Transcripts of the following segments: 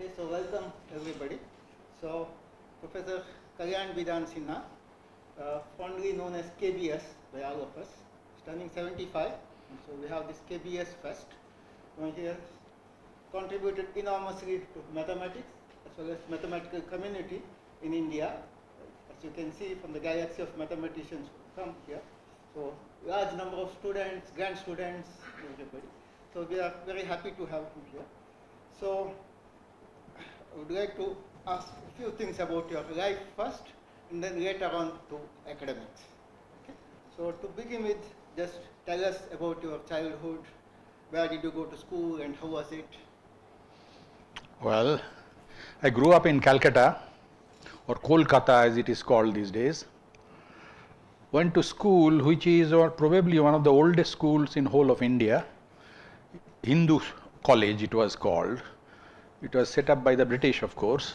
Okay, so welcome everybody. So Professor Kalyan Bidhan Sinha, uh, fondly known as KBS by all of us, is turning 75. And so we have this KBS Fest. So he has contributed enormously to mathematics as well as mathematical community in India. As you can see from the galaxy of mathematicians who come here. So large number of students, grand students, everybody. So we are very happy to have him here. So would like to ask a few things about your life first and then later on to academics. Okay? So to begin with, just tell us about your childhood, where did you go to school and how was it? Well, I grew up in Calcutta or Kolkata as it is called these days. Went to school which is or probably one of the oldest schools in whole of India. Hindu college it was called. It was set up by the British of course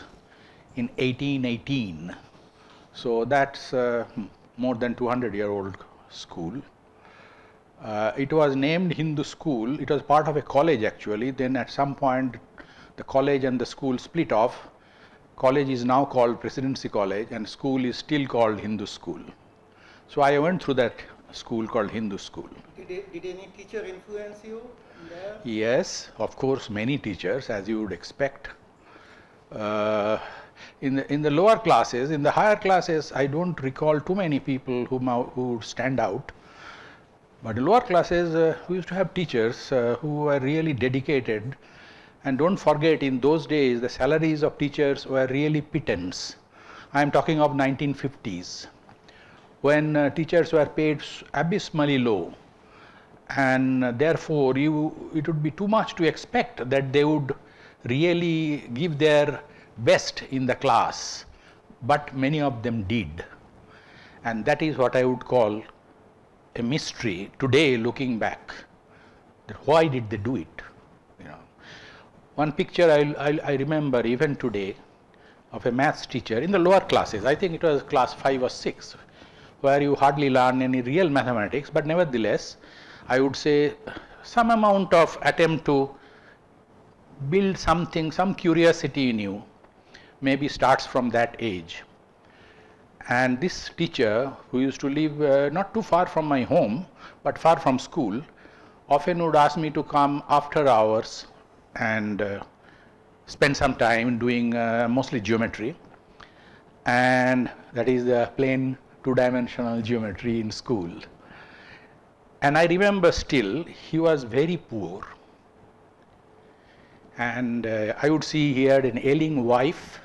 in 1818. So that's uh, more than 200 year old school. Uh, it was named Hindu school. It was part of a college actually. Then at some point the college and the school split off. College is now called Presidency College and school is still called Hindu school. So I went through that school called Hindu school. Did, did any teacher influence you? Yes, of course, many teachers, as you would expect. Uh, in, the, in the lower classes, in the higher classes, I don't recall too many people who, who stand out. But in lower classes, uh, we used to have teachers uh, who were really dedicated. And don't forget, in those days, the salaries of teachers were really pittance. I am talking of 1950s, when uh, teachers were paid abysmally low and therefore you it would be too much to expect that they would really give their best in the class. But many of them did. And that is what i would call a mystery today looking back why did they do it? You know. One picture I, I, I remember even today of a maths teacher in the lower classes. I think it was class 5 or 6 where you hardly learn any real mathematics but nevertheless i would say some amount of attempt to build something some curiosity in you maybe starts from that age. And this teacher who used to live uh, not too far from my home but far from school often would ask me to come after hours and uh, spend some time doing uh, mostly geometry. And that is the plain two dimensional geometry in school and i remember still he was very poor and uh, i would see he had an ailing wife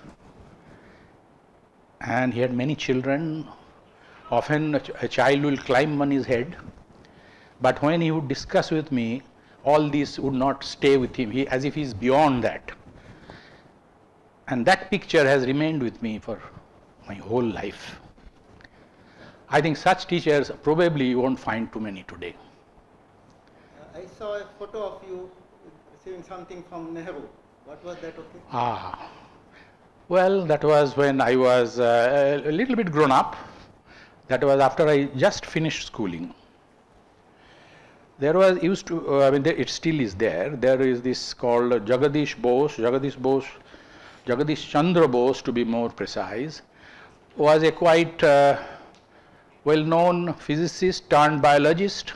and he had many children. Often a, ch- a child will climb on his head, but when he would discuss with me, all these would not stay with him, he, as if he is beyond that. And that picture has remained with me for my whole life. I think such teachers probably you won't find too many today. I saw a photo of you receiving something from Nehru. What was that? Okay. Ah, well, that was when I was uh, a little bit grown up. That was after I just finished schooling. There was used to, uh, I mean, there, it still is there. There is this called Jagadish Bose, Jagadish Bose, Jagadish Chandra Bose to be more precise, was a quite uh, well-known physicist turned biologist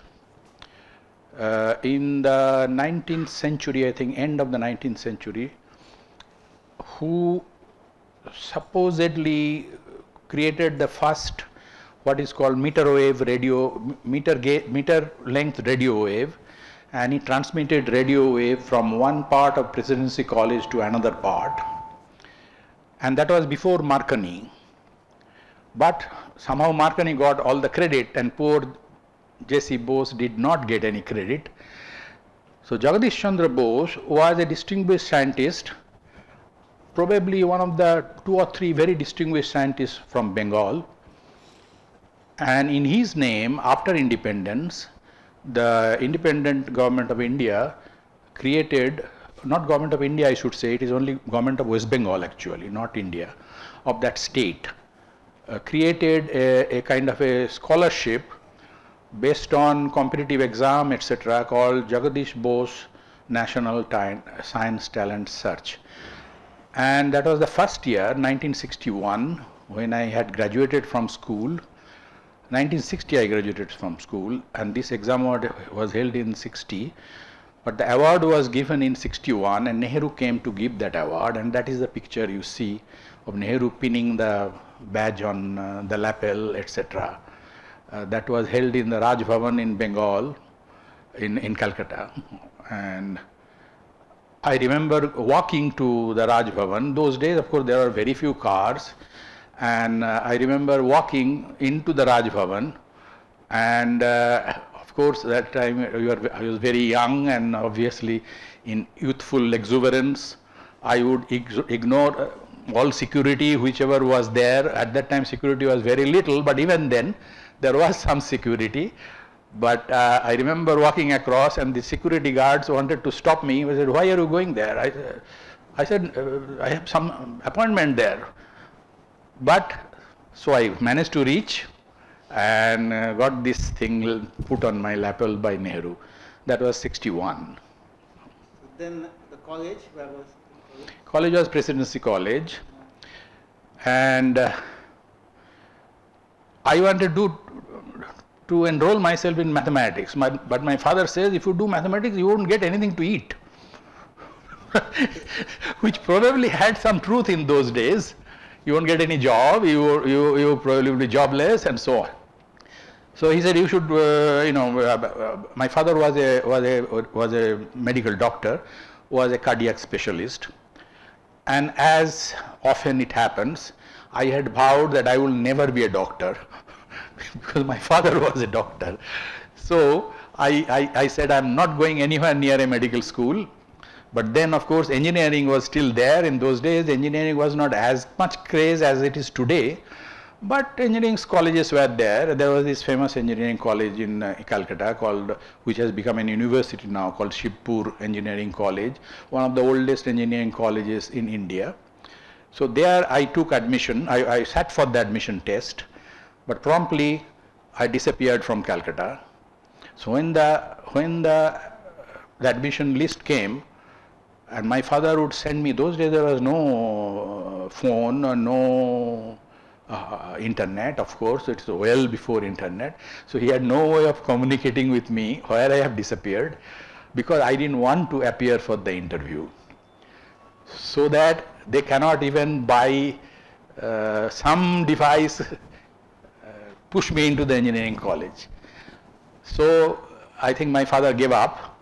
uh, in the 19th century, I think, end of the 19th century, who supposedly created the first what is called meter wave radio meter, meter length radio wave and he transmitted radio wave from one part of presidency college to another part. And that was before marconi but somehow marconi got all the credit and poor J.C. bose did not get any credit so jagadish chandra bose was a distinguished scientist probably one of the two or three very distinguished scientists from Bengal. And in his name, after independence, the independent government of India created, not government of India, I should say, it is only government of West Bengal actually, not India, of that state, uh, created a, a kind of a scholarship based on competitive exam, etc., called Jagadish Bose National Ti- Science Talent Search And that was the first year, 1961, when I had graduated from school. 1960 I graduated from school and this exam was held in 60 but the award was given in 61 and Nehru came to give that award and that is the picture you see of Nehru pinning the badge on uh, the lapel etc. Uh, that was held in the Raj Bhavan in Bengal in, in Calcutta and I remember walking to the Raj Bhavan. Those days, of course, there were very few cars. And uh, I remember walking into the Raj Bhavan. And uh, of course, that time were, I was very young and obviously in youthful exuberance. I would ignore uh, all security, whichever was there. At that time, security was very little, but even then, there was some security. But uh, I remember walking across and the security guards wanted to stop me. They said, why are you going there? I, I said, uh, I have some appointment there. But, so I managed to reach and uh, got this thing put on my lapel by Nehru. That was 61. Then the college, where was college? was Presidency College. And uh, I wanted to to enroll myself in mathematics. My, but my father says if you do mathematics, you won't get anything to eat. Which probably had some truth in those days. You won't get any job, you, you, you probably will be jobless and so on. So he said you should, uh, you know, uh, uh, my father was a, was, a, was a medical doctor, was a cardiac specialist. And as often it happens, I had vowed that I will never be a doctor because my father was a doctor. So I, I, I said I'm not going anywhere near a medical school. But then of course engineering was still there. In those days engineering was not as much craze as it is today. But engineering colleges were there. There was this famous engineering college in uh, Calcutta called, which has become an university now called Shibpur Engineering College, one of the oldest engineering colleges in India. So there I took admission, I, I sat for the admission test but promptly I disappeared from Calcutta. So when the, when the, the admission list came, and my father would send me, those days there was no phone, no uh, internet, of course, it's well before internet. So he had no way of communicating with me where I have disappeared because I didn't want to appear for the interview. So that they cannot even by uh, some device push me into the engineering college. So I think my father gave up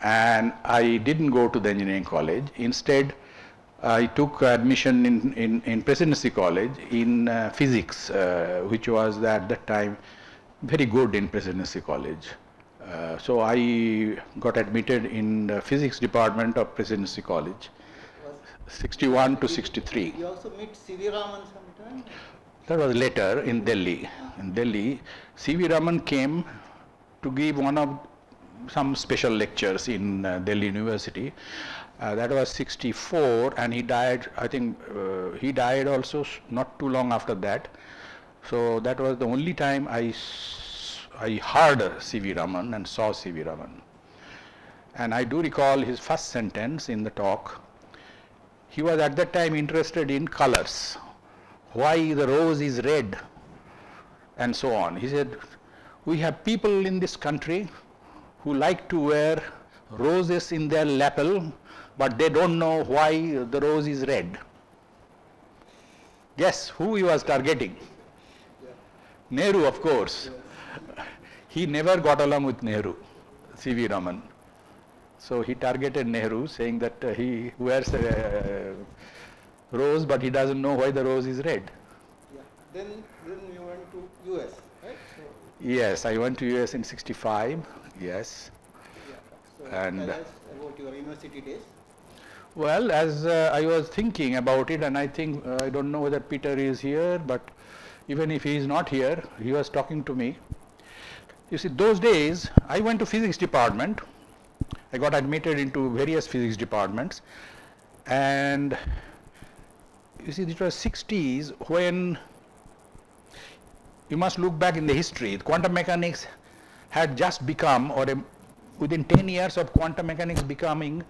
and I didn't go to the engineering college. Instead, I took admission in, in, in Presidency College in uh, physics, uh, which was at that time very good in Presidency College. Uh, so I got admitted in the physics department of Presidency College, 61 to 63. You also meet C.V. Raman sometime? That was later in Delhi. In Delhi, C.V. Raman came to give one of some special lectures in uh, Delhi University. Uh, that was 64 and he died, I think uh, he died also not too long after that. So that was the only time I, I heard C.V. Raman and saw C.V. Raman. And I do recall his first sentence in the talk. He was at that time interested in colors why the rose is red and so on. He said, we have people in this country who like to wear roses in their lapel, but they don't know why the rose is red. Guess who he was targeting? Yeah. Nehru, of course. Yeah. He never got along with Nehru, C.V. Raman. So he targeted Nehru, saying that uh, he wears uh, rose, but he doesn't know why the rose is red. Yeah. Then, then you went to US, right? So yes, I went to US in 65, yes. Yeah. So and tell us about your university days. Well, as uh, I was thinking about it, and I think, uh, I don't know whether Peter is here, but even if he is not here, he was talking to me. You see, those days, I went to physics department. I got admitted into various physics departments. And you see, it was 60s when you must look back in the history. Quantum mechanics had just become, or a, within 10 years of quantum mechanics becoming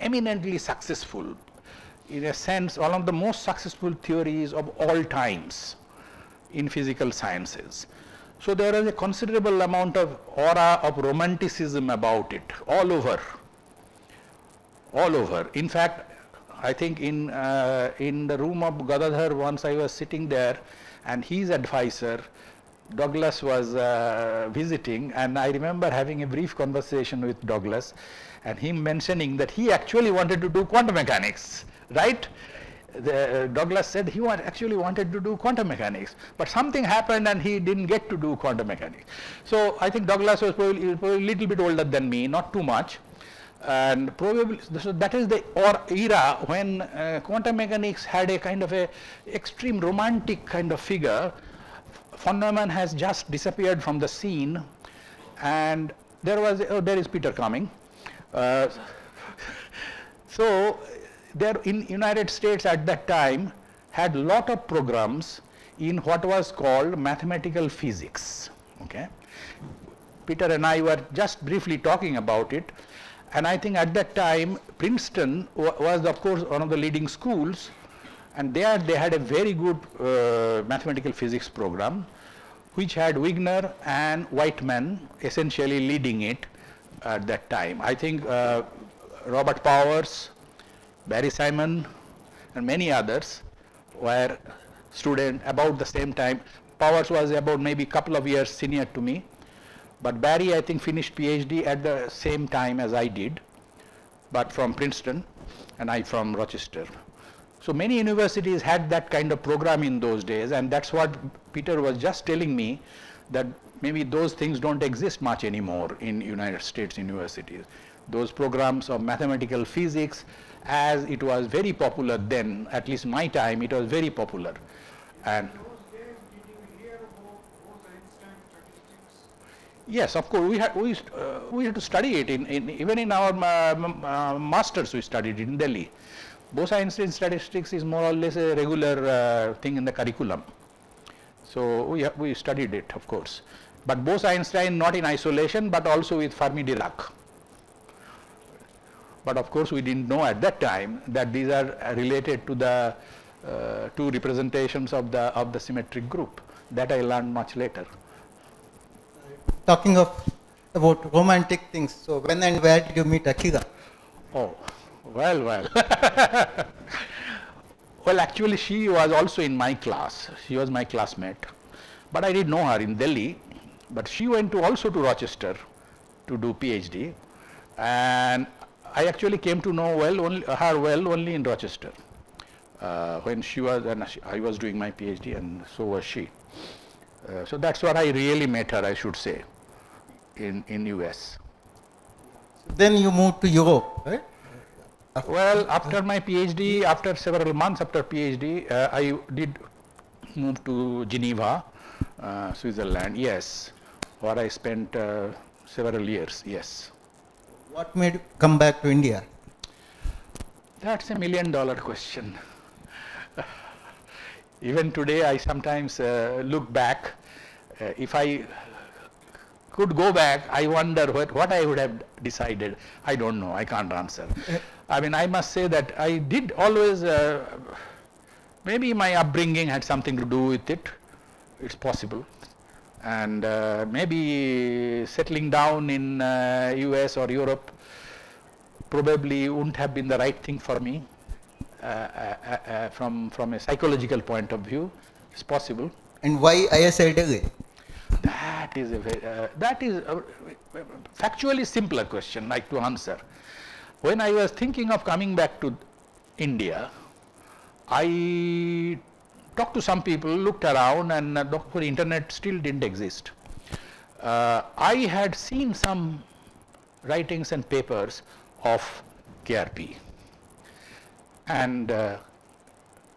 eminently successful. in a sense, one of the most successful theories of all times in physical sciences. So there is a considerable amount of aura of romanticism about it all over, all over. In fact, I think in, uh, in the room of Gadadhar once I was sitting there and his advisor Douglas was uh, visiting and I remember having a brief conversation with Douglas and him mentioning that he actually wanted to do quantum mechanics, right? The, uh, Douglas said he want, actually wanted to do quantum mechanics, but something happened and he didn't get to do quantum mechanics. So I think Douglas was probably, probably a little bit older than me, not too much. And probably, so that is the or era when uh, quantum mechanics had a kind of a extreme romantic kind of figure von Neumann has just disappeared from the scene and there was, oh, there is Peter coming. Uh, so there in United States at that time had lot of programs in what was called mathematical physics. Okay. Peter and I were just briefly talking about it and I think at that time Princeton was of course one of the leading schools and there they had a very good uh, mathematical physics program which had Wigner and Wightman essentially leading it at that time. I think uh, Robert Powers, Barry Simon and many others were students about the same time. Powers was about maybe a couple of years senior to me, but Barry I think finished PhD at the same time as I did, but from Princeton and I from Rochester. So many universities had that kind of program in those days and that's what Peter was just telling me that maybe those things don't exist much anymore in United States universities. Those programs of mathematical physics as it was very popular then, at least my time, it was very popular. And Yes, of course. We had we uh, we had to study it in, in even in our uh, uh, masters. We studied it in Delhi. Bose-Einstein statistics is more or less a regular uh, thing in the curriculum. So we, we studied it, of course. But Bose-Einstein not in isolation, but also with Fermi-Dirac. But of course, we didn't know at that time that these are related to the uh, two representations of the of the symmetric group. That I learned much later. Talking of about romantic things. So when and where did you meet Akira? Oh. Well, well. well, actually, she was also in my class. She was my classmate. But I didn't know her in Delhi. But she went to also to Rochester to do PhD. And I actually came to know well only, her well only in Rochester. Uh, when she was, and I was doing my PhD and so was she. Uh, so that's what I really met her, I should say, in, in US. Then you moved to Europe, right? Well, after my PhD, after several months after PhD, uh, I did move to Geneva, uh, Switzerland, yes, where I spent uh, several years, yes. What made you come back to India? That's a million dollar question. Even today, I sometimes uh, look back. Uh, if I could go back, I wonder what, what I would have decided. I don't know, I can't answer. Uh, I mean, I must say that I did always, uh, maybe my upbringing had something to do with it. It's possible. And uh, maybe settling down in uh, US or Europe probably wouldn't have been the right thing for me uh, uh, uh, from, from a psychological point of view. It's possible. And why Delhi? That is a very, that is a factually simpler question like to answer. When I was thinking of coming back to India, I talked to some people, looked around and uh, the internet still didn't exist. Uh, I had seen some writings and papers of KRP. And uh,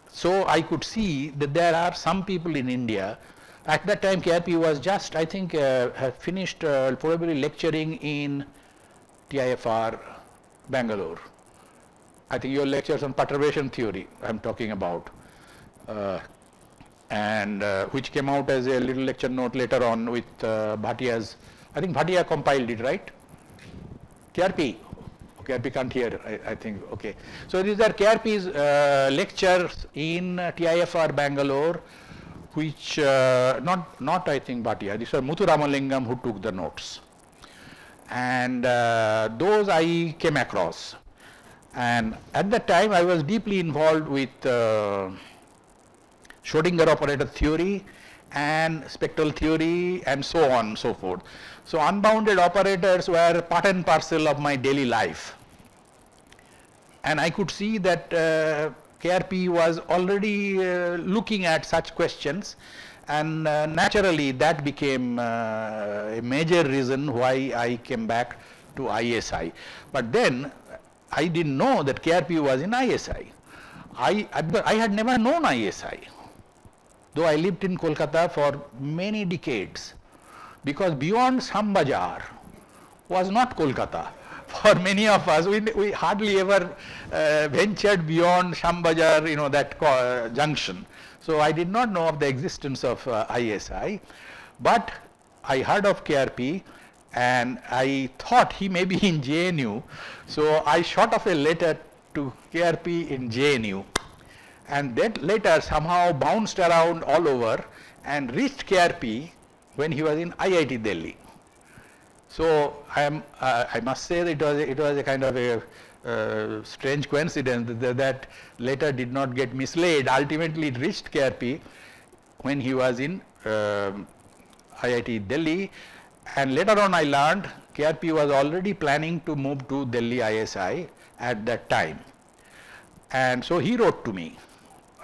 so I could see that there are some people in India. At that time, KRP was just, I think, uh, had finished uh, probably lecturing in TIFR Bangalore. I think your lectures on perturbation theory I'm talking about, uh, and uh, which came out as a little lecture note later on with uh, Bhatia's, I think Bhatia compiled it, right? KRP, KRP can't hear, I, I, think, okay. So these are KRP's uh, lectures in TIFR Bangalore, which, uh, not, not I think Bhatia, these are Muthu Ramalingam who took the notes. And uh, those I came across. And at that time I was deeply involved with uh, Schrodinger operator theory and spectral theory and so on and so forth. So unbounded operators were part and parcel of my daily life. And I could see that uh, KRP was already uh, looking at such questions and uh, naturally that became uh, a major reason why I came back to ISI. But then I didn't know that KRP was in ISI. I, I had never known ISI, though I lived in Kolkata for many decades because beyond Shyambazar was not Kolkata. For many of us, we, we hardly ever uh, ventured beyond Shyambazar, you know, that uh, junction. So I did not know of the existence of uh, ISI, but I heard of KRP and I thought he may be in JNU. So I shot off a letter to KRP in JNU and that letter somehow bounced around all over and reached KRP when he was in IIT Delhi. So I am, uh, I must say that it was, a, it was a kind of a uh, strange coincidence that, that letter did not get mislaid. Ultimately it reached KRP when he was in uh, um, IIT Delhi and later on I learned KRP was already planning to move to Delhi ISI at that time. And so he wrote to me.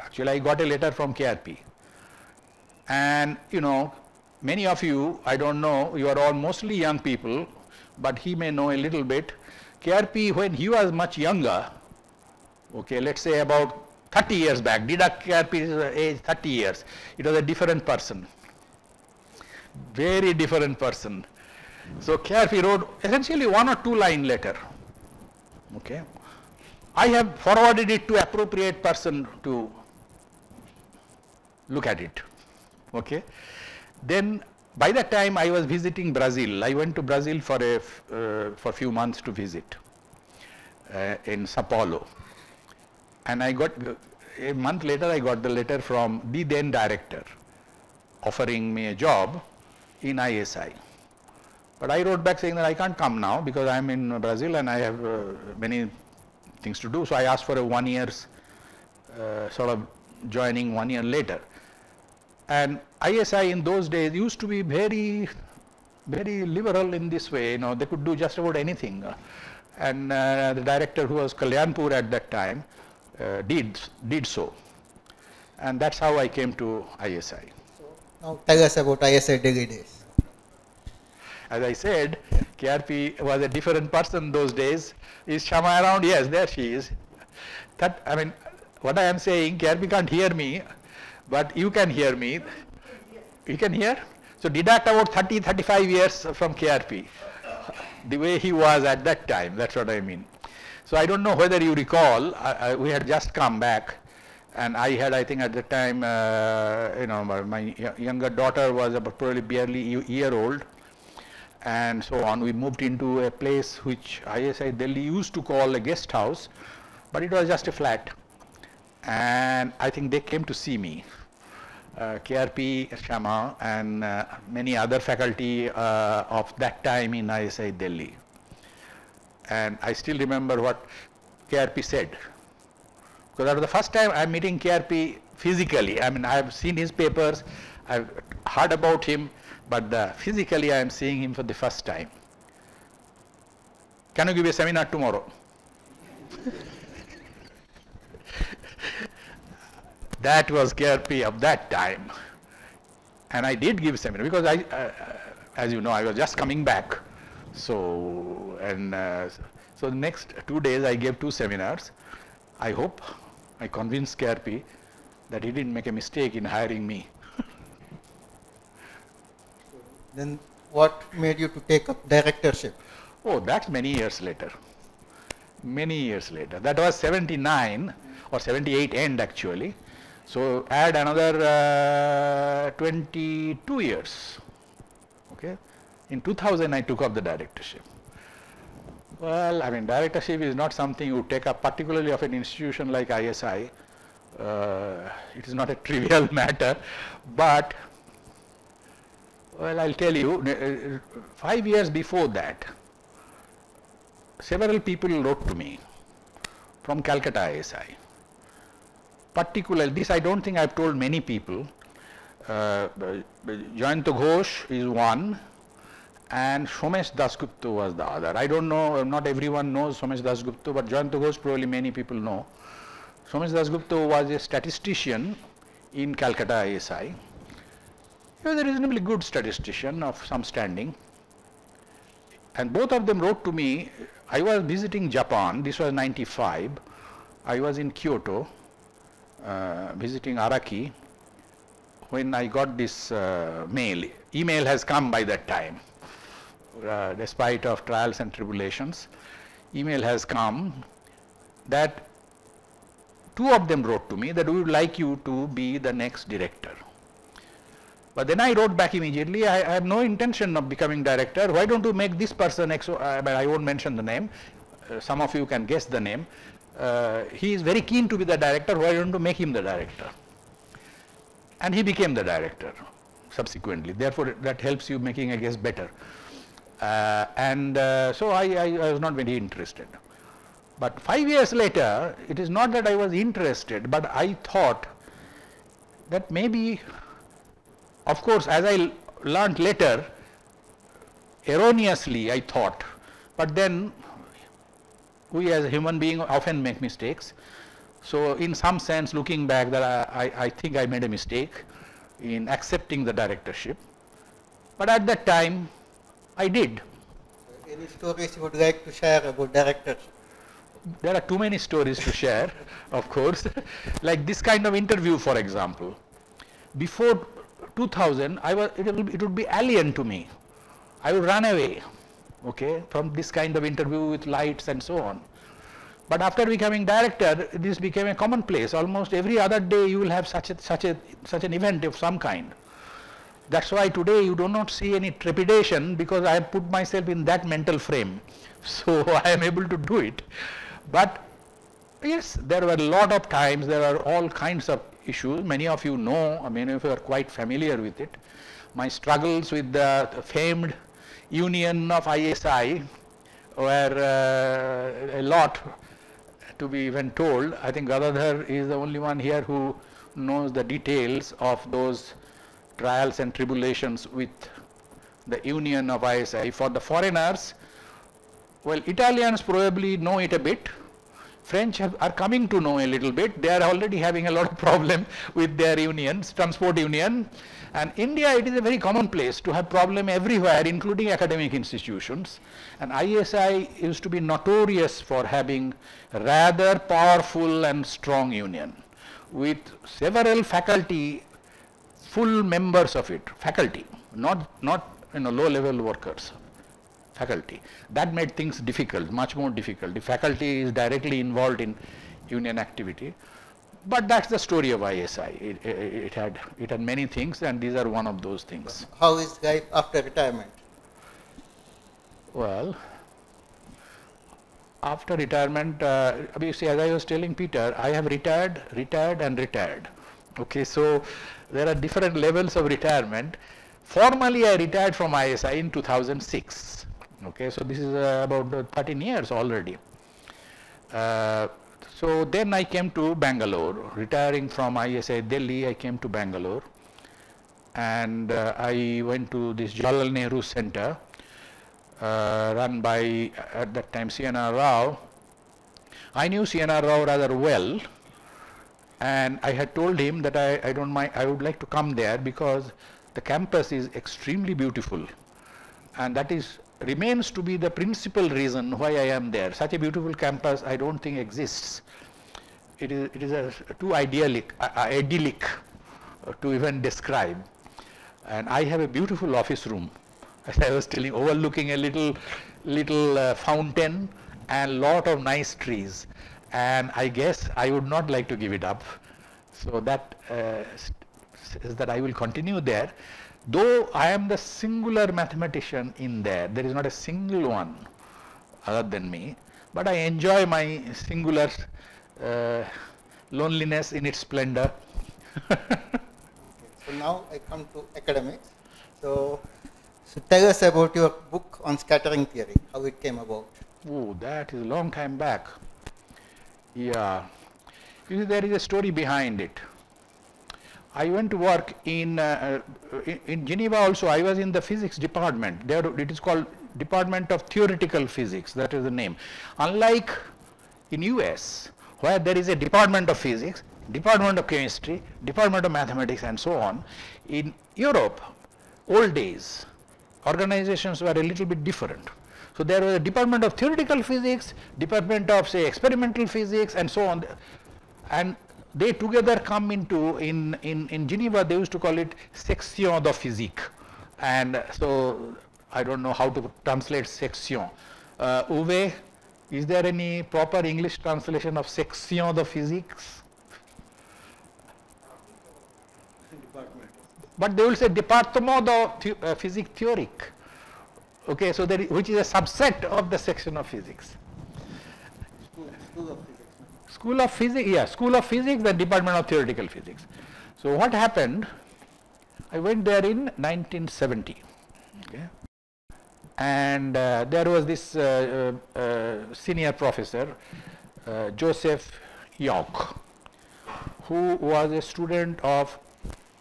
Actually I got a letter from KRP. And you know, many of you, I don't know, you are all mostly young people, but he may know a little bit. KRP, when he was much younger, okay, let's say about 30 years back, deduct KRP's age 30 years, it was a different person. Very different person. So KRP wrote essentially one or two line letter. Okay. I have forwarded it to appropriate person to look at it. Okay. Then by that time I was visiting Brazil. I went to Brazil for a uh, for few months to visit uh, in Sao Paulo. And I got a month later I got the letter from the then director offering me a job in ISI. But I wrote back saying that I can't come now because I am in Brazil and I have uh, many things to do. So I asked for a one year's uh, sort of joining one year later. And ISI in those days used to be very, very liberal in this way. You know, they could do just about anything. And uh, the director, who was Kallianpur at that time, uh, did did so. And that's how I came to ISI. So now tell us about ISI days. As I said, KRP was a different person those days. Is Shama around? Yes, there she is. That I mean, what I am saying, KRP can't hear me, but you can hear me. You can hear? So deduct about 30, 35 years from KRP, the way he was at that time, that's what I mean. So I don't know whether you recall, I, I, we had just come back and I had, I think at the time, uh, you know, my, younger daughter was probably barely a year old and so on. We moved into a place which ISI Delhi used to call a guest house, but it was just a flat. And I think they came to see me KRP Shama and uh, many other faculty uh, of that time in ISI Delhi. And I still remember what KRP said. Because that was the first time I'm meeting KRP physically. I mean, I've seen his papers, I've heard about him, but uh, physically I am seeing him for the first time. Can you give a seminar tomorrow? That was KRP of that time. And I did give seminar because I, uh, as you know, I was just coming back. So, and uh, so the next two days I gave two seminars. I hope I convinced KRP that he didn't make a mistake in hiring me. then what made you to take up directorship? Oh, that's many years later. Many years later. That was 79 or 78 end actually. So add another uh, 22 years. Okay. In 2000 I took up the directorship. Well, I mean, directorship is not something you take up, particularly of an institution like ISI. Uh, it is not a trivial matter, but well, I'll tell you, uh, five years before that, several people wrote to me from Calcutta ISI. Particularly, this I don't think I've told many people. Uh, Jayanta Ghosh is one, and Somesh Dasgupta was the other. I don't know, not everyone knows Somesh Dasgupta, but Jayanta Ghosh probably many people know. Somesh Dasgupta was a statistician in Calcutta ISI. He was a reasonably good statistician of some standing. And both of them wrote to me, I was visiting Japan, this was 95. I was in Kyoto, uh, visiting Araki, when I got this uh, mail. Email has come by that time uh, despite of trials and tribulations, email has come that two of them wrote to me that we would like you to be the next director. But then I wrote back immediately, I, I have no intention of becoming director. Why don't you make this person, uh, I won't mention the name. Uh, some of you can guess the name. Uh, he is very keen to be the director. Why don't you make him the director? And he became the director subsequently. Therefore, that helps you making a guess better. Uh, and uh, so I, I, I, was not very interested. But five years later, it is not that I was interested, but I thought that maybe, of course, as I learnt later, erroneously I thought, but then we as a human being often make mistakes. So in some sense, looking back, that I, I think I made a mistake in accepting the directorship. But at that time, I did. Any stories you would like to share about directors? There are too many stories to share, of course. like this kind of interview, for example. Before 2000, I was, it, will, it would be alien to me. I would run away, okay, from this kind of interview with lights and so on. But after becoming director, this became a commonplace. Almost every other day you will have such a, such a, such an event of some kind. That's why today you do not see any trepidation because I have put myself in that mental frame. So I am able to do it. But yes, there were a lot of times, there are all kinds of issues. Many of you know, many of you are quite familiar with it. My struggles with the famed union of ISI where uh, a lot to be even told. I think Gadadhar is the only one here who knows the details of those trials and tribulations with the union of ISI. For the foreigners, well, Italians probably know it a bit. French have, are coming to know a little bit. They are already having a lot of problem with their unions, transport union. And India, it is a very common place to have problem everywhere, including academic institutions. And ISI used to be notorious for having rather powerful and strong union with several faculty full members of it, faculty, not, not you know, low level workers, faculty. That made things difficult, much more difficult. The faculty is directly involved in union activity. But that's the story of ISI. It, it, it, had, it had many things and these are one of those things. How is life after retirement? Well, after retirement, uh, you see, as I was telling Peter, I have retired, retired and retired. Okay, so there are different levels of retirement. Formally, I retired from ISI in 2006. Okay, so this is uh, about uh, 13 years already. Uh, so then I came to Bangalore, retiring from ISI Delhi, I came to Bangalore. And uh, I went to this Jawaharlal Nehru Center uh, run by at that time CNR Rao. I knew CNR Rao rather well. And I had told him that I, I don't mind, I would like to come there because the campus is extremely beautiful. And that is remains to be the principal reason why I am there. Such a beautiful campus I don't think exists. It is, it is a, too idyllic, uh, idyllic to even describe. And I have a beautiful office room, as I was telling, overlooking a little, little uh, fountain and lot of nice trees and I guess I would not like to give it up. So that uh, says that I will continue there. Though I am the singular mathematician in there, there is not a single one other than me, but I enjoy my singular uh, loneliness in its splendor. So now I come to academics. So, so tell us about your book on scattering theory, how it came about. Oh, that is a long time back. Yeah. You see, there is a story behind it. I went to work in, uh, uh, in, in Geneva also. I was in the physics department. There it is called Department of Theoretical Physics. That is the name. Unlike in US, where there is a Department of Physics, Department of Chemistry, Department of Mathematics, and so on. In Europe, old days, organizations were a little bit different. So there was a Department of Theoretical Physics, Department of say Experimental Physics, and so on. And they together come into in, in, in Geneva they used to call it section de physique and so I don't know how to translate section. Uh, Uwe, is there any proper English translation of section de physiques? But they will say département de uh, physique théorique. Okay, so there is, which is a subset of the section of physics. School, school of physics. School of Physics, yeah, School of Physics, the Department of Theoretical Physics. So what happened? I went there in 1970, okay, and uh, there was this uh, uh, senior professor, uh, Joseph Jauch, who was a student of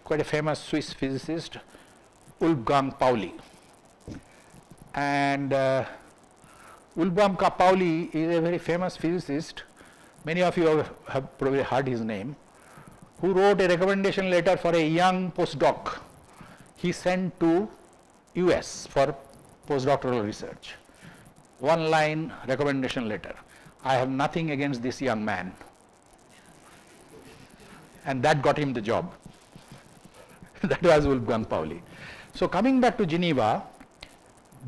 quite a famous Swiss physicist, Wolfgang Pauli. And uh, Wolfgang Pauli is a very famous physicist many of you have, probably heard his name, who wrote a recommendation letter for a young postdoc he sent to US for postdoctoral research. One line recommendation letter. I have nothing against this young man. And that got him the job. that was Wolfgang Pauli. So coming back to Geneva,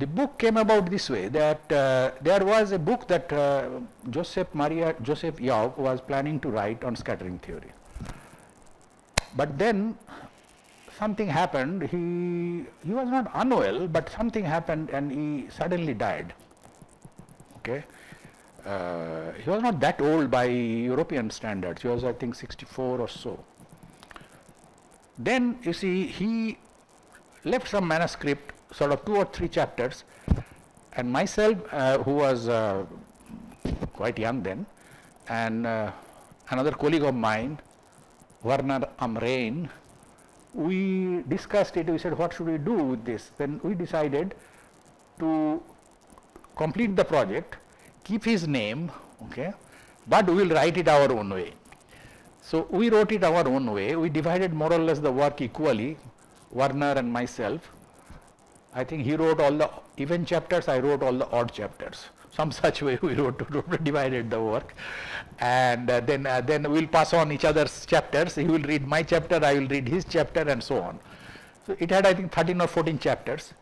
the book came about this way that uh, there was a book that uh, Joseph Maria Joseph Jauch was planning to write on scattering theory. But then something happened. He he was not unwell, but something happened and he suddenly died. Okay. Uh, he was not that old by European standards. He was, I think, 64 or so. Then you see, he left some manuscript sort of two or three chapters. And myself uh, who was uh, quite young then and uh, another colleague of mine Werner Amrein we discussed it. We said what should we do with this? Then we decided to complete the project keep his name okay but we will write it our own way. So we wrote it our own way. We divided more or less the work equally Werner and myself I think he wrote all the even chapters, I wrote all the odd chapters. Some such way we wrote, divided the work, and uh, then uh, then we'll pass on each other's chapters. He will read my chapter, I will read his chapter, and so on. So it had I think 13 or 14 chapters.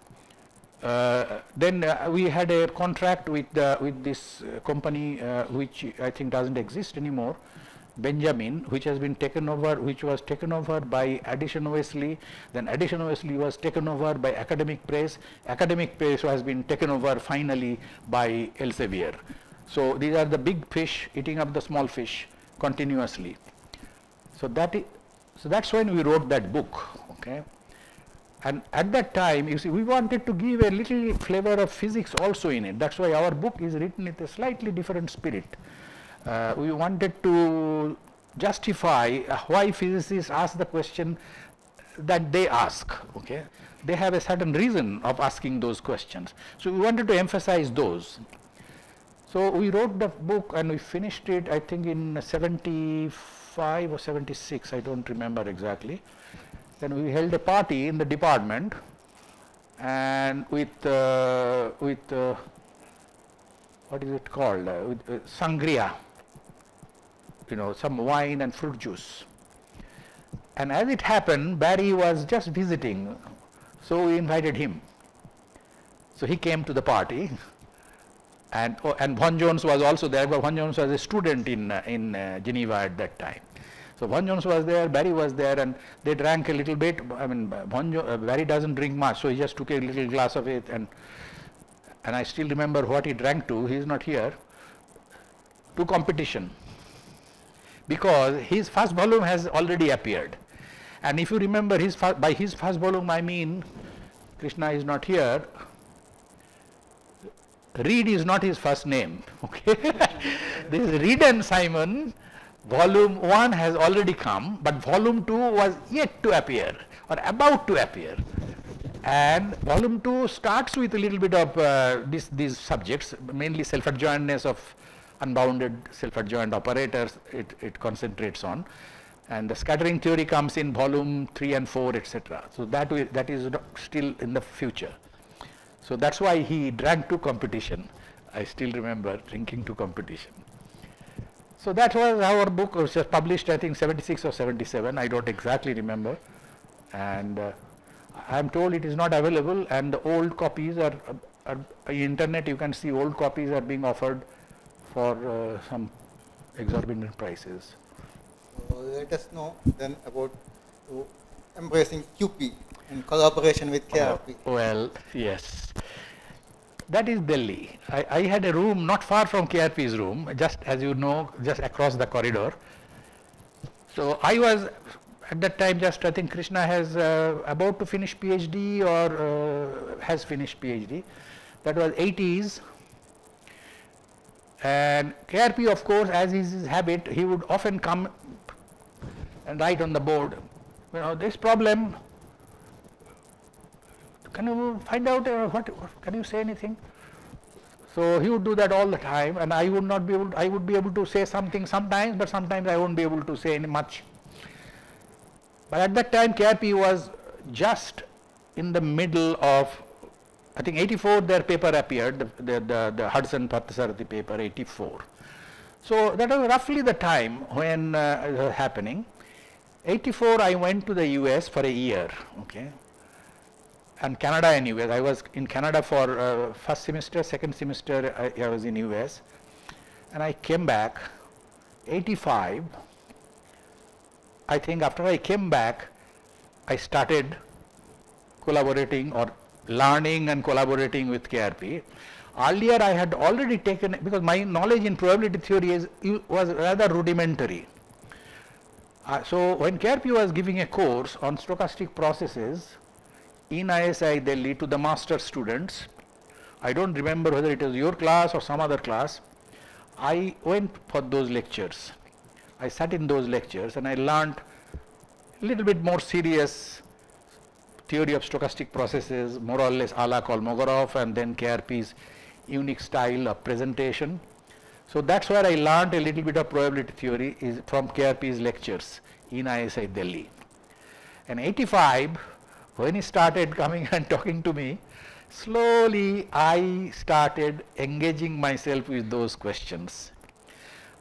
Uh, then uh, we had a contract with with this uh, company uh, which I think doesn't exist anymore Benjamin, which has been taken over, which was taken over by Addison Wesley, then Addison Wesley was taken over by Academic Press, Academic Press has been taken over finally by Elsevier. So these are the big fish eating up the small fish continuously. So that is, so that's when we wrote that book, okay. And at that time, you see, we wanted to give a little flavor of physics also in it. That's why our book is written with a slightly different spirit uh, we wanted to justify why physicists ask the question that they ask. Okay, they have a certain reason of asking those questions. So we wanted to emphasize those. So we wrote the book and we finished it. I think in 75 or 76. I don't remember exactly. Then we held a party in the department, and with uh, with uh, what is it called? Uh, with uh, sangria you know, some wine and fruit juice. And as it happened, Barry was just visiting, so we invited him. So he came to the party, and oh, and Vaughan Jones was also there. But Vaughan Jones was a student in uh, in uh, Geneva at that time. So Vaughan Jones was there, Barry was there, and they drank a little bit. I mean, Vaughan jo- uh, Barry doesn't drink much, so he just took a little glass of it, and and I still remember what he drank to, He's not here, to competition. Because his first volume has already appeared. And if you remember, his by his first volume, I mean, Krishna is not here, Reed is not his first name. Okay, this Reed and Simon, volume one has already come, but volume two was yet to appear or about to appear. And volume two starts with a little bit of uh, this, these subjects, mainly self-adjointness of unbounded self-adjoint operators. It, it concentrates on, and the scattering theory comes in volume three and four, etc. So that that is still in the future. So that's why he drank to competition. I still remember drinking to competition. So that was our book, which was published I think 76 or 77, I don't exactly remember. And uh, I am told it is not available and the old copies are, are, are internet you can see old copies are being offered for uh, some exorbitant prices. let us know then about uh, embracing QP in collaboration with KRP. Uh, well, yes. That is Delhi. I, I, had a room not far from KRP's room, just as you know, just across the corridor. So I was at that time just I think Krishna has uh, about to finish PhD or uh, has finished PhD. That was 80s. And KRP of course as is his habit, he would often come and write on the board, you know, this problem can you find out uh, what, can you say anything? So he would do that all the time and I would not be able, to, I would be able to say something sometimes, but sometimes I won't be able to say any much. But at that time KRP was just in the middle of, I think 84 their paper appeared, the, the, the, Hudson Parthasarathy paper 84. So that was roughly the time when uh, it was happening. 84 I went to the US for a year, okay and Canada and US. I was in Canada for uh, first semester, second semester I, I, was in US and I came back 85. I think after I came back I started collaborating or learning and collaborating with KRP. Earlier I had already taken because my knowledge in probability theory is, was rather rudimentary. Uh, so when KRP was giving a course on stochastic processes, in ISI Delhi to the master students. I don't remember whether it was your class or some other class. I went for those lectures. I sat in those lectures and I learned a little bit more serious theory of stochastic processes, more or less a la Kolmogorov and then KRP's unique style of presentation. So that's where I learned a little bit of probability theory is from KRP's lectures in ISI Delhi. And 85, when he started coming and talking to me, slowly I started engaging myself with those questions.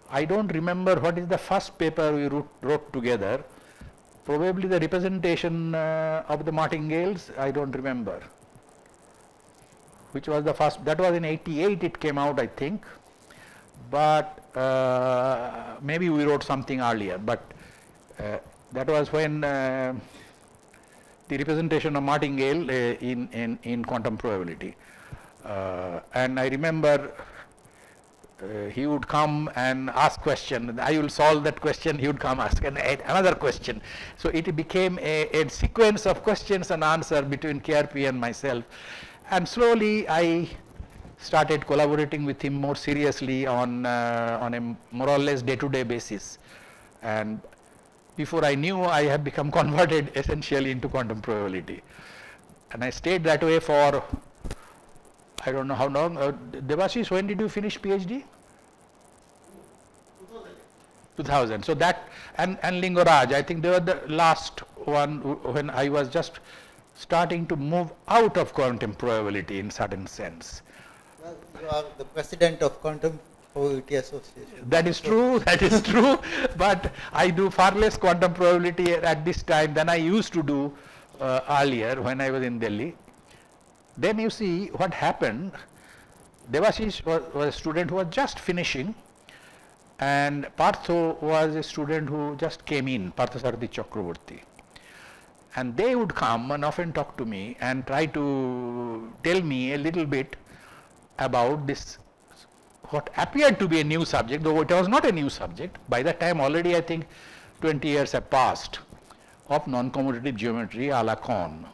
I don't remember what is the first paper we wrote, wrote together. Probably the representation uh, of the martingales, I don't remember. Which was the first, that was in 88 it came out I think. But uh, maybe we wrote something earlier, but uh, that was when uh, the representation of martingale uh, in, in, in quantum probability. Uh, and I remember uh, he would come and ask question, I will solve that question, he would come ask another question. So it became a, a sequence of questions and answer between KRP and myself. And slowly I started collaborating with him more seriously on, uh, on a more or less day-to-day -day basis. And before I knew I had become converted essentially into quantum probability. And I stayed that way for I don't know how long. Uh, Debashish, when did you finish PhD? 2000. So that and and Lingaraj, I think they were the last one when I was just starting to move out of quantum probability in certain sense. Well, you are the president of quantum probability association. That is true, that is true, but I do far less quantum probability at this time than I used to do uh, earlier when I was in Delhi. Then you see what happened, Debashish was, was a student who was just finishing and Partho was a student who just came in, Parthasarathi Chakraborty. And they would come and often talk to me and try to tell me a little bit about this what appeared to be a new subject, though it was not a new subject. By that time already I think 20 years have passed of non-commutative geometry a la Connes.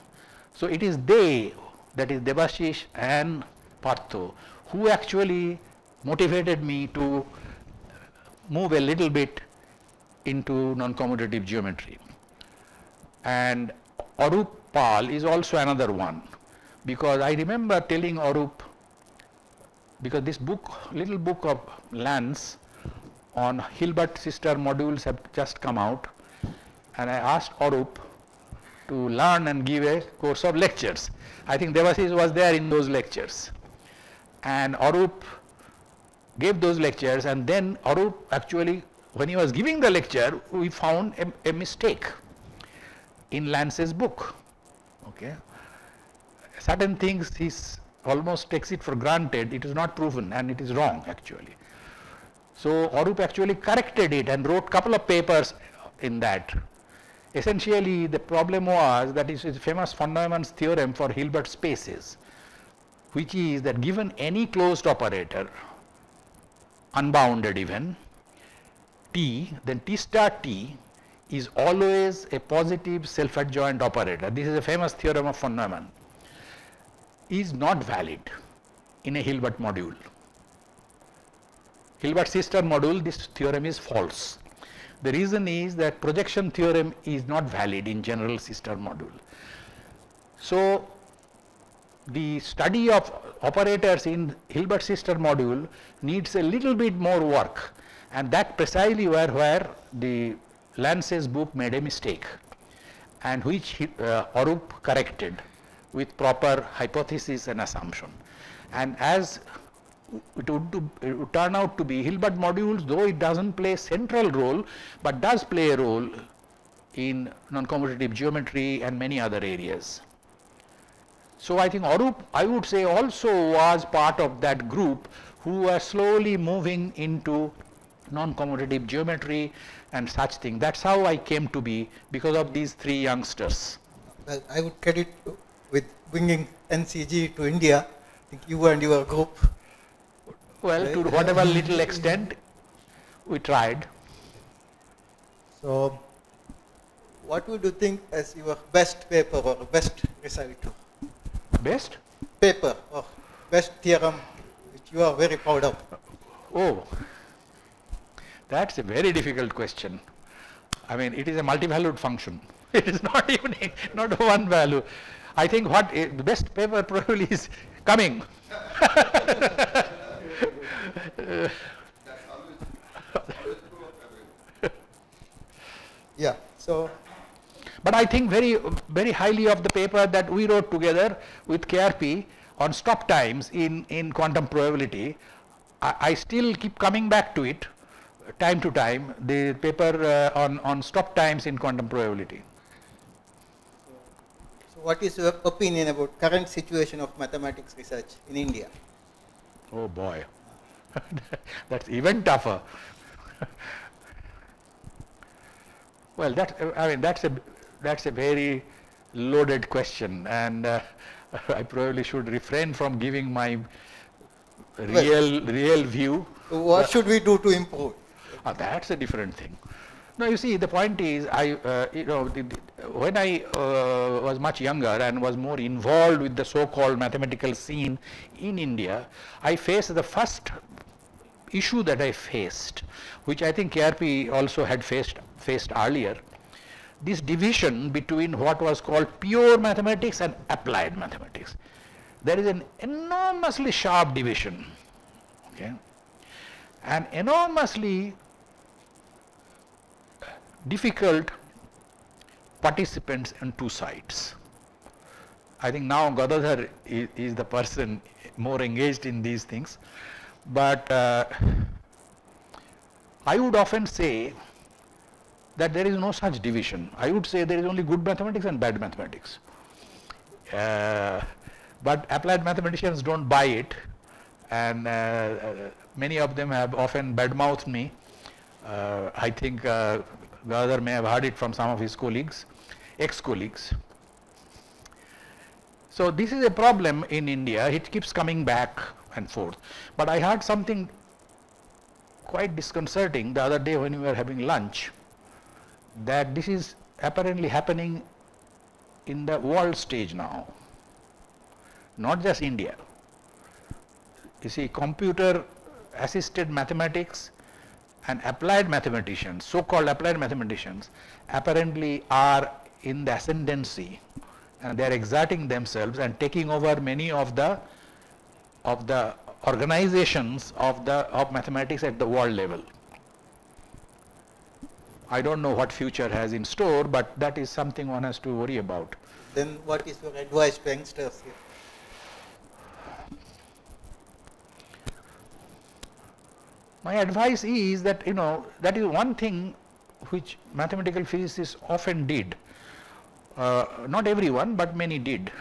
So it is they, that is Debashish and Partho, who actually motivated me to move a little bit into non-commutative geometry. And Arup Pal is also another one because I remember telling Arup because this book, little book of Lance on Hilbert C-star modules have just come out and I asked Arup to learn and give a course of lectures. I think Debashish was there in those lectures and Arup gave those lectures and then Arup actually when he was giving the lecture we found a, a mistake in Lance's book. Okay. Certain things he almost takes it for granted, it is not proven and it is wrong actually. So Arup actually corrected it and wrote couple of papers in that. Essentially the problem was that is famous von Neumann's theorem for Hilbert spaces which is that given any closed operator unbounded even T then T star T is always a positive self-adjoint operator. This is a famous theorem of von Neumann is not valid in a Hilbert module. Hilbert C-star module this theorem is false. The reason is that projection theorem is not valid in general C-star module. So, the study of operators in Hilbert sister module needs a little bit more work and that precisely where, where the Lance's book made a mistake and which uh, Arup corrected with proper hypothesis and assumption. And as it would, it would, turn out to be Hilbert modules, though it does not play a central role, but does play a role in non-commutative geometry and many other areas. So I think Arup, I would say also was part of that group who were slowly moving into non-commutative geometry and such thing. That's how I came to be because of these three youngsters. Well, I would credit with bringing NCG to India, I think you and your group. Well, to whatever little extent we tried. So, what would you think as your best paper or best result? Best? Paper or best theorem which you are very proud of. Oh, that's a very difficult question. I mean, it is a multi-valued function. It is not even not one value. I think what eh, the best paper probably is coming. yeah. So. But I think very very highly of the paper that we wrote together with KRP on stop times in in quantum probability. I, I still keep coming back to it time to time. The paper uh, on on stop times in quantum probability So what is your opinion about current situation of mathematics research in India? Oh boy, that's even tougher. well, that I mean that's a that's a very loaded question, and uh, I probably should refrain from giving my real well, real view. What uh, should we do to improve? Uh, that's a different thing. No, you see, the point is, I, uh, you know, when I uh, was much younger and was more involved with the so-called mathematical scene in India, I faced the first issue that I faced, which I think KRP also had faced faced earlier. This division between what was called pure mathematics and applied mathematics. There is an enormously sharp division, okay, and enormously difficult participants on two sides. I think now Gadadhar is, is, the person more engaged in these things, but uh, I would often say that there is no such division. I would say there is only good mathematics and bad mathematics. Uh, but applied mathematicians don't buy it and uh, uh many of them have often badmouthed me. Uh, I think uh, Gadadhar may have heard it from some of his colleagues, ex-colleagues. So this is a problem in India. It keeps coming back and forth. But I heard something quite disconcerting the other day when we were having lunch that this is apparently happening in the world stage now, not just India. You see, computer assisted mathematics and applied mathematicians, so-called applied mathematicians, apparently are in the ascendancy and they are exerting themselves and taking over many of the of the organizations of the of mathematics at the world level. I don't know what future has in store, but that is something one has to worry about. Then what is your advice to youngsters here? My advice is that you know that is one thing which mathematical physicists often did. Uh, not everyone, but many did.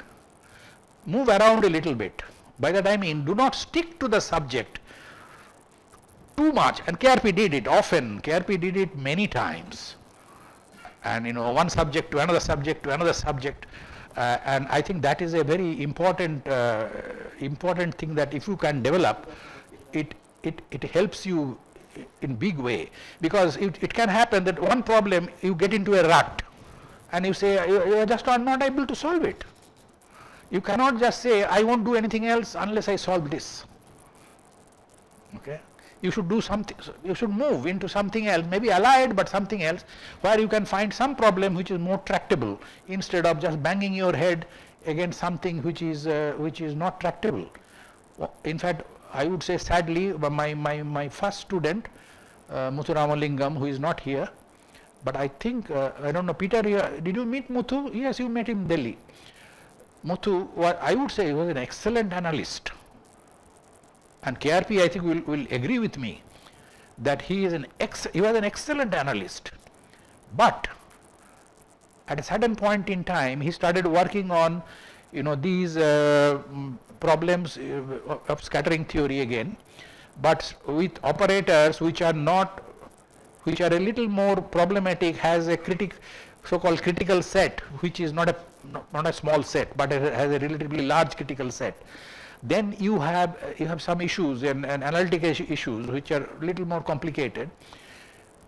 Move around a little bit. By that I mean, do not stick to the subject too much. And KRP did it often. KRP did it many times. And you know, one subject to another subject to another subject. Uh, and I think that is a very important, uh, important thing that if you can develop, it it, it helps you in big way because it, it can happen that one problem you get into a rut and you say you are just not able to solve it. You cannot just say I won't do anything else unless I solve this. Okay. You should do something, you should move into something else, maybe allied but something else where you can find some problem which is more tractable instead of just banging your head against something which is, uh, which is not tractable. In fact, I would say sadly my, my, my first student uh, Muthu Ramalingam who is not here but I think uh, I don't know Peter did you meet Muthu? Yes you met him in Delhi. Muthu I would say he was an excellent analyst. And KRP I think will, will agree with me that he is an ex he was an excellent analyst. But at a certain point in time he started working on you know these uh, problems uh, of scattering theory again, but with operators which are not, which are a little more problematic has a critic, so-called critical set, which is not a not a small set, but it has a relatively large critical set. Then you have you have some issues and, and analytic issues which are little more complicated.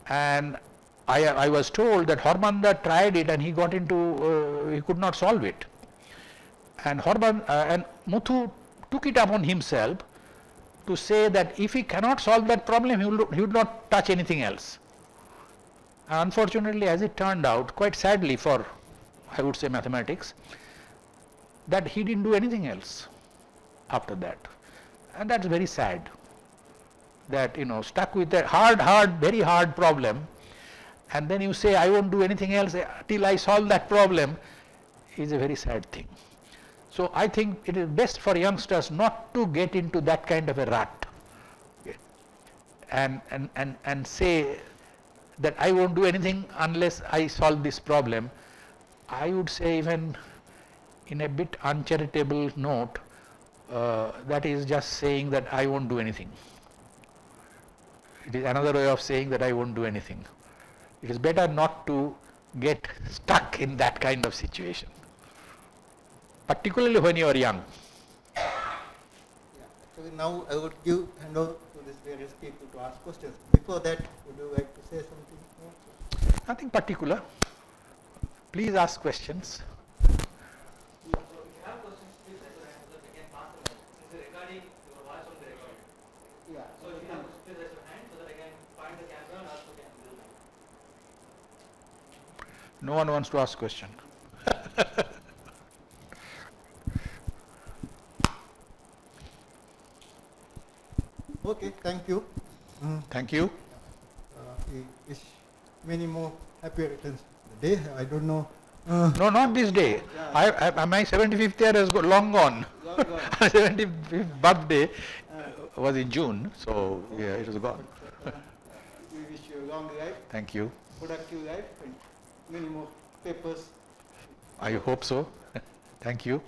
And I, I was told that Hormander tried it and he got into uh, he could not solve it and Horban uh, and Muthu took it upon himself to say that if he cannot solve that problem, he, will, he would not touch anything else. Unfortunately, as it turned out, quite sadly for, I would say, mathematics, that he didn't do anything else after that. And that's very sad. That, you know, stuck with a hard, hard, very hard problem, and then you say, I won't do anything else till I solve that problem, is a very sad thing. So I think it is best for youngsters not to get into that kind of a rut and, and, and, and say that I won't do anything unless I solve this problem. I would say even in a bit uncharitable note, uh, that is just saying that I won't do anything. It is another way of saying that I won't do anything. It is better not to get stuck in that kind of situation particularly when you are young. Yeah. Now I would give hand over to this various people to ask questions. Before that, would you like to say something more? Nothing particular. Please ask questions. No one wants to ask question. Okay, thank you. Mm. Thank you. Uh, wish many more happy returns day. I don't know. Uh, no, not this day. Yeah. I, I, my 75th year has got long gone. Long gone. 75th birthday uh, was in June, so yeah, it was gone. we wish you a long life. Thank you. Productive life and many more papers. I hope so. Thank you.